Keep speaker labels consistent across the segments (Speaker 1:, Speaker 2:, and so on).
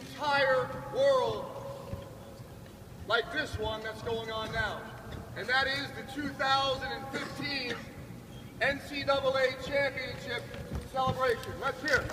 Speaker 1: entire world like this one that's going on now. And that is the 2015 NCAA Championship celebration. Let's hear it.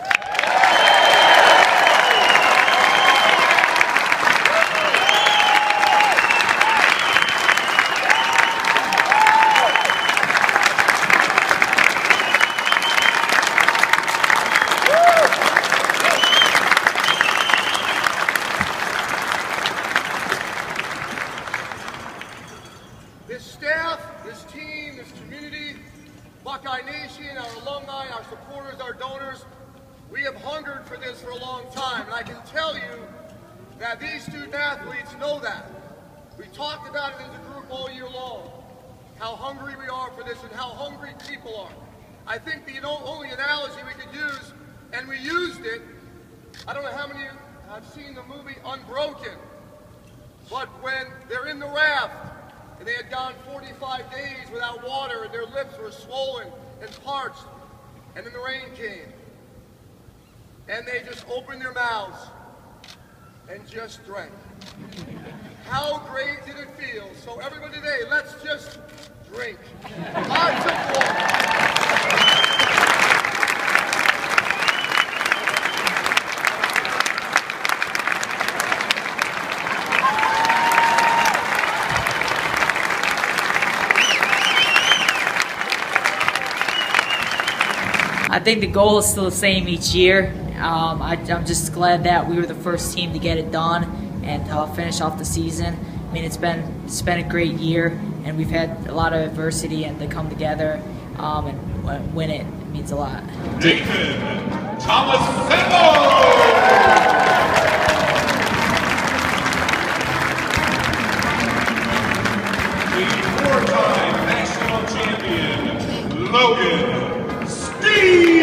Speaker 1: This team, this community, Buckeye Nation, our alumni, our supporters, our donors, we have hungered for this for a long time. And I can tell you that these student athletes know that. We talked about it as a group all year long, how hungry we are for this and how hungry people are. I think the only analogy we could use, and we used it, I don't know how many have seen the movie Unbroken, but when they're in the raft, and they had gone 45 days without water, and their lips were swollen and parched, and then the rain came. And they just opened their mouths and just drank. How great did it feel? So everybody today, let's just drink. Lots of water.
Speaker 2: I think the goal is still the same each year. Um, I, am just glad that we were the first team to get it done and uh, finish off the season. I mean, it's been it's been a great year, and we've had a lot of adversity, and to come together um, and win it, means a lot.
Speaker 3: Nathan Thomas Sembo! The four-time national champion, Logan Stieber!